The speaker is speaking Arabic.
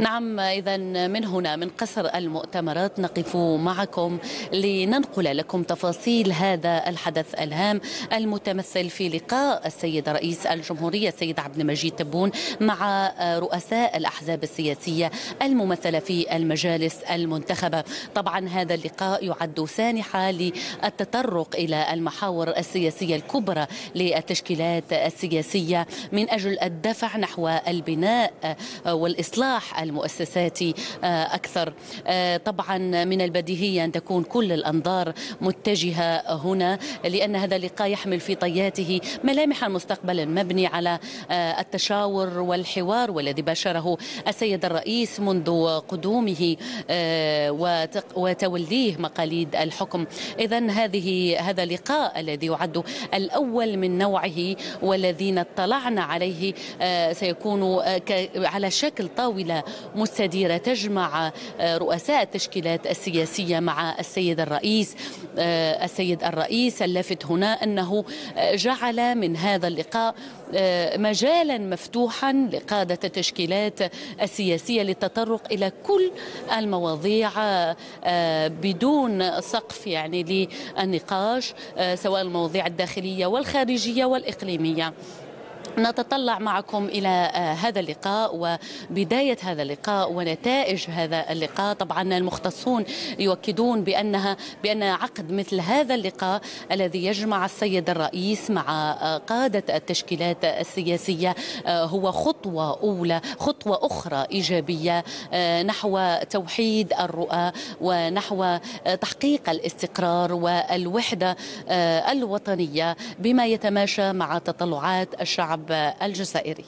نعم إذا من هنا من قصر المؤتمرات نقف معكم لننقل لكم تفاصيل هذا الحدث الهام المتمثل في لقاء السيد رئيس الجمهورية السيد عبد المجيد تبون مع رؤساء الأحزاب السياسية الممثلة في المجالس المنتخبة. طبعا هذا اللقاء يعد سانحة للتطرق إلى المحاور السياسية الكبرى للتشكيلات السياسية. من أجل الدفع نحو البناء والإصلاح المؤسسات أكثر. طبعا من البديهي أن تكون كل الأنظار متجهة هنا لأن هذا اللقاء يحمل في طياته ملامح المستقبل المبني على التشاور والحوار والذي باشره السيد الرئيس منذ قدومه وتوليه مقاليد الحكم. إذا هذه هذا اللقاء الذي يعد الأول من نوعه والذين اطلعنا عليه سيكون على شكل طاولة مستديرة تجمع رؤساء التشكيلات السياسية مع السيد الرئيس السيد الرئيس اللافت هنا أنه جعل من هذا اللقاء مجالا مفتوحا لقادة التشكيلات السياسية للتطرق إلى كل المواضيع بدون سقف يعني للنقاش سواء المواضيع الداخلية والخارجية والإقليمية. نتطلع معكم إلى هذا اللقاء وبداية هذا اللقاء ونتائج هذا اللقاء. طبعا المختصون يؤكدون بأنها بأن عقد مثل هذا اللقاء الذي يجمع السيد الرئيس مع قادة التشكيلات السياسية هو خطوة أولى خطوة أخرى إيجابية نحو توحيد الرؤى ونحو تحقيق الاستقرار والوحدة الوطنية بما يتماشى مع تطلعات الشعب الجزائري.